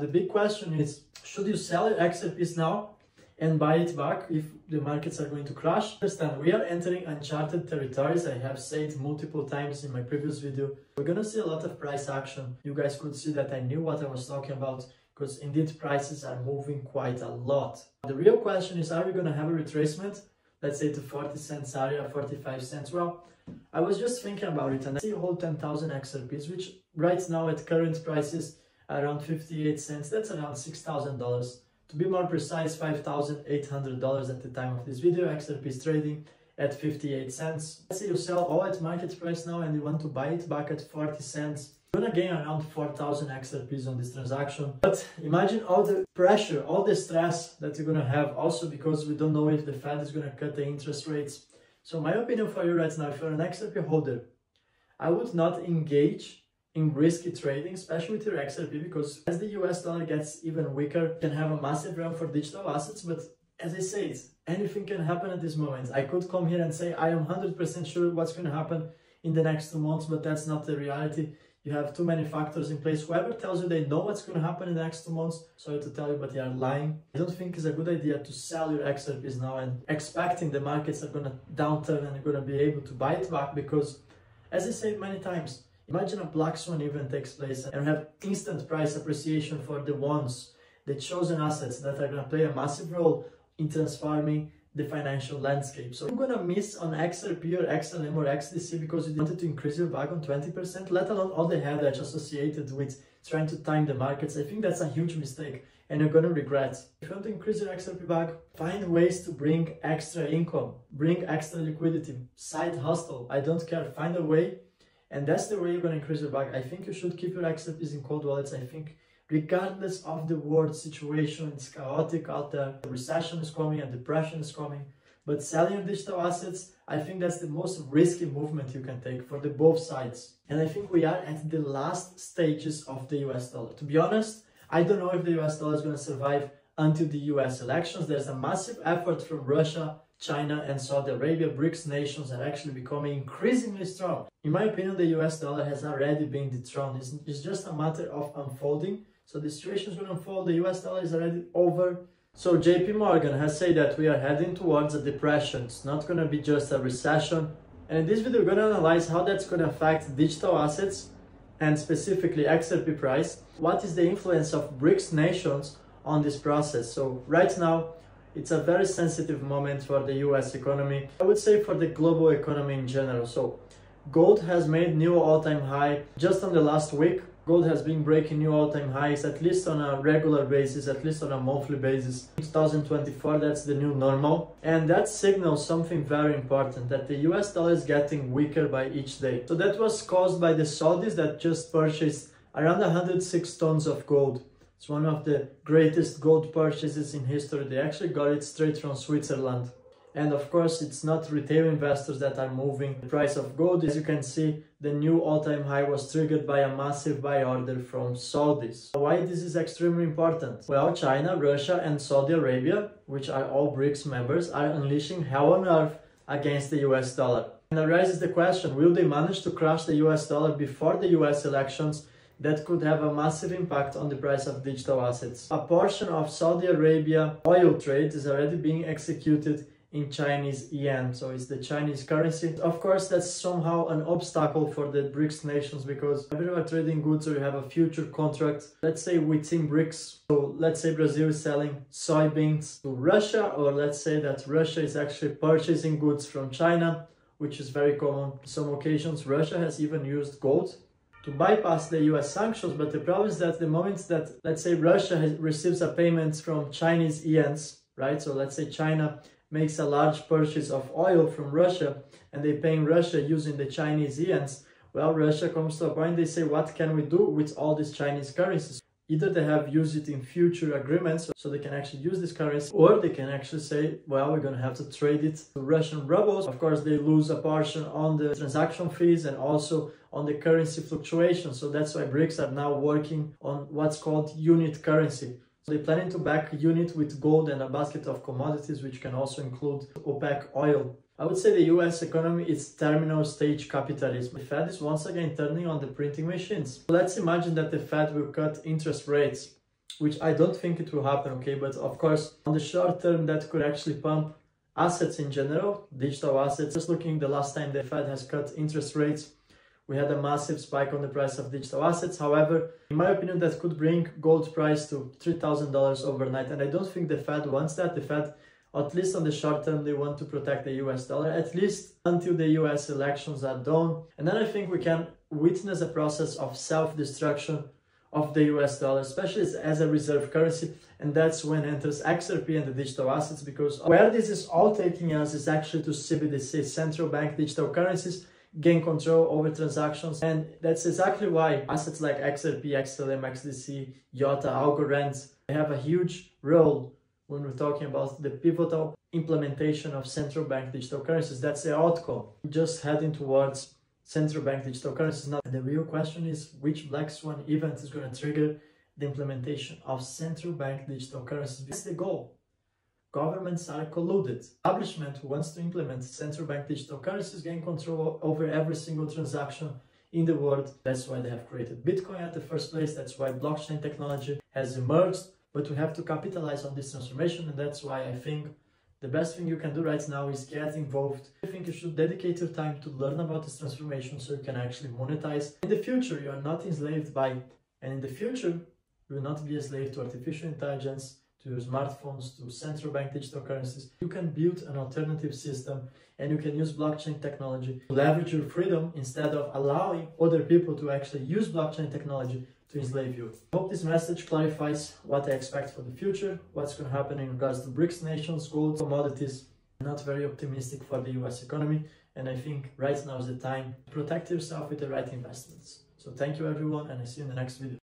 The big question is, should you sell your XRPs now and buy it back if the markets are going to crash? Understand, we are entering uncharted territories. I have said multiple times in my previous video. We're gonna see a lot of price action. You guys could see that I knew what I was talking about because indeed prices are moving quite a lot. The real question is, are we gonna have a retracement? Let's say to 40 cents area, 45 cents. Well, I was just thinking about it and I see hold 10,000 XRPs, which right now at current prices around 58 cents. That's around $6,000. To be more precise, $5,800 at the time of this video. XRP is trading at 58 cents. Let's say you sell all at market price now and you want to buy it back at 40 cents. You're gonna gain around 4,000 XRPs on this transaction. But imagine all the pressure, all the stress that you're gonna have also because we don't know if the Fed is gonna cut the interest rates. So my opinion for you right now, if you're an XRP holder, I would not engage in risky trading, especially with your XRP, because as the US dollar gets even weaker, can have a massive run for digital assets. But as I said, anything can happen at this moment. I could come here and say I am 100% sure what's going to happen in the next two months, but that's not the reality. You have too many factors in place. Whoever tells you they know what's going to happen in the next two months, sorry to tell you, but they are lying. I don't think it's a good idea to sell your XRPs now and expecting the markets are going to downturn and you're going to be able to buy it back because, as I said many times, Imagine a black swan event takes place and we have instant price appreciation for the ones, the chosen assets that are going to play a massive role in transforming the financial landscape. So you're going to miss on XRP or XLM or XDC because you wanted to increase your bag on 20%, let alone all the headache associated with trying to time the markets. I think that's a huge mistake and you're going to regret. If you want to increase your XRP bag, find ways to bring extra income, bring extra liquidity, side hustle. I don't care. Find a way and that's the way you're going to increase your bag. I think you should keep your XRPs in cold wallets. I think regardless of the world situation, it's chaotic out there. The recession is coming and depression is coming. But selling digital assets, I think that's the most risky movement you can take for the both sides. And I think we are at the last stages of the US dollar. To be honest, I don't know if the US dollar is going to survive until the US elections. There's a massive effort from Russia China and Saudi Arabia, BRICS nations are actually becoming increasingly strong. In my opinion, the US dollar has already been dethroned. It's, it's just a matter of unfolding. So the situation is going to unfold. The US dollar is already over. So JP Morgan has said that we are heading towards a depression. It's not going to be just a recession. And in this video, we're going to analyze how that's going to affect digital assets and specifically XRP price. What is the influence of BRICS nations on this process? So right now, it's a very sensitive moment for the US economy. I would say for the global economy in general. So gold has made new all-time high just on the last week. Gold has been breaking new all-time highs at least on a regular basis, at least on a monthly basis. 2024, that's the new normal. And that signals something very important, that the US dollar is getting weaker by each day. So that was caused by the Saudis that just purchased around 106 tons of gold. It's one of the greatest gold purchases in history. They actually got it straight from Switzerland. And of course, it's not retail investors that are moving the price of gold. As you can see, the new all-time high was triggered by a massive buy order from Saudis. Why this is extremely important? Well, China, Russia and Saudi Arabia, which are all BRICS members, are unleashing hell on earth against the US dollar. And arises the question, will they manage to crash the US dollar before the US elections that could have a massive impact on the price of digital assets. A portion of Saudi Arabia oil trade is already being executed in Chinese yuan, so it's the Chinese currency. Of course, that's somehow an obstacle for the BRICS nations because if you are trading goods or you have a future contract, let's say within BRICS, so let's say Brazil is selling soybeans to Russia, or let's say that Russia is actually purchasing goods from China, which is very common. Some occasions, Russia has even used gold to bypass the US sanctions, but the problem is that the moment that, let's say, Russia has, receives a payment from Chinese yuans, right? So let's say China makes a large purchase of oil from Russia and they pay in Russia using the Chinese yuans, well, Russia comes to a point, they say, what can we do with all these Chinese currencies? Either they have used it in future agreements, so they can actually use this currency, or they can actually say, well, we're going to have to trade it to Russian rubles. Of course, they lose a portion on the transaction fees and also on the currency fluctuation. So that's why BRICS are now working on what's called unit currency. So they're planning to back unit with gold and a basket of commodities, which can also include OPEC oil. I would say the US economy is terminal stage capitalism. The Fed is once again turning on the printing machines. Let's imagine that the Fed will cut interest rates which I don't think it will happen, okay? But of course, on the short term, that could actually pump assets in general, digital assets. Just looking the last time the Fed has cut interest rates, we had a massive spike on the price of digital assets. However, in my opinion, that could bring gold price to $3,000 overnight. And I don't think the Fed wants that. The Fed, at least on the short term, they want to protect the US dollar, at least until the US elections are done. And then I think we can witness a process of self-destruction of the US dollar, especially as a reserve currency. And that's when enters XRP and the digital assets, because where this is all taking us is actually to CBDC, central bank digital currencies, gain control over transactions. And that's exactly why assets like XRP, XLM, XDC, IOTA, Algorand, they have a huge role when we're talking about the pivotal implementation of central bank digital currencies. That's the outcome. Just heading towards central bank digital currencies now. The real question is which Black Swan event is going to trigger the implementation of central bank digital currencies. That's the goal. Governments are colluded. Establishment wants to implement central bank digital currencies gain control over every single transaction in the world. That's why they have created Bitcoin at the first place. That's why blockchain technology has emerged. But we have to capitalize on this transformation. And that's why I think the best thing you can do right now is get involved. I think you should dedicate your time to learn about this transformation so you can actually monetize. In the future, you are not enslaved by, it, and in the future, you will not be a slave to artificial intelligence, to smartphones, to central bank digital currencies. You can build an alternative system and you can use blockchain technology to leverage your freedom instead of allowing other people to actually use blockchain technology to enslave you. I hope this message clarifies what I expect for the future, what's going to happen in regards to BRICS nations, gold, commodities. I'm not very optimistic for the US economy and I think right now is the time to protect yourself with the right investments. So thank you everyone and I see you in the next video.